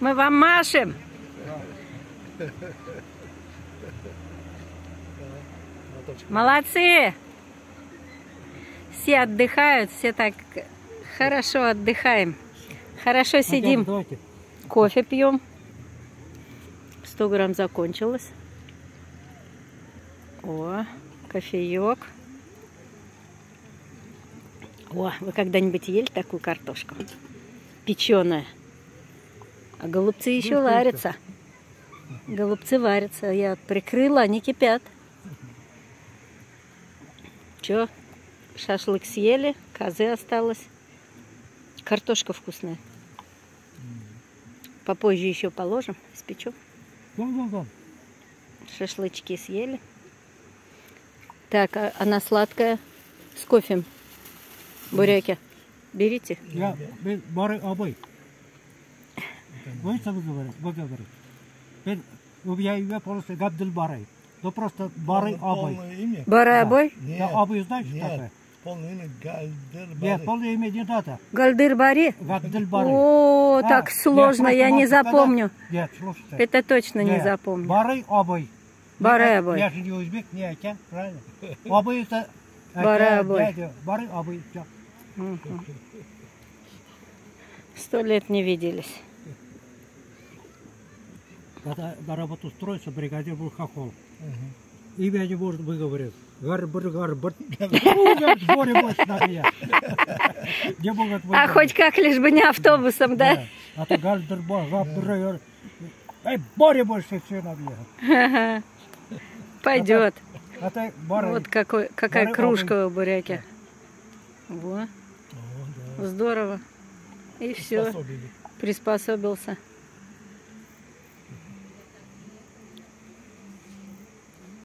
Мы вам машем. Молодцы! Все отдыхают, все так хорошо отдыхаем. Хорошо сидим, кофе пьем. 100 грамм закончилось. О, кофеек. О, вы когда-нибудь ели такую картошку? Печеная. А голубцы еще Ну, варятся. Голубцы варятся. Я прикрыла, они кипят. Че, шашлык съели, козы осталось. Картошка вкусная. Попозже еще положим, испечем. Вон, вон, вон. Шашлычки съели. Так, а она сладкая с кофем. Буряки. Берите. Я abay. Вы что вы говорите? Вы говорите. Ben, ну, я я просто Габдел Барай. Ну просто Барай Абай. Барабой. Нет, Я Абай знаешь, что нет. такое? Полное имя Гальдер Нет, полное имя не надо. Гальдыр Бари. Габдел Барай. О, А, так нет, сложно, просто я не вот когда- запомню. Нет, слушайте. Это точно не Нет, запомню. Барай Абай. Барай Я- Абай. Я же не узбек, не отец, правильно? Абай это... Барай Абай. Барай Абай. Сто лет не виделись. Когда на работу устроился, бригадир был хохол. Имя не может выговорить. На меня. Не могут А хоть как, лишь бы не автобусом, да? А то гальдер, гарбар. Эй, Боря больше все на меня. Пойдет. А Вот какой, какая кружка у буряки. Во, здорово. И все, приспособился.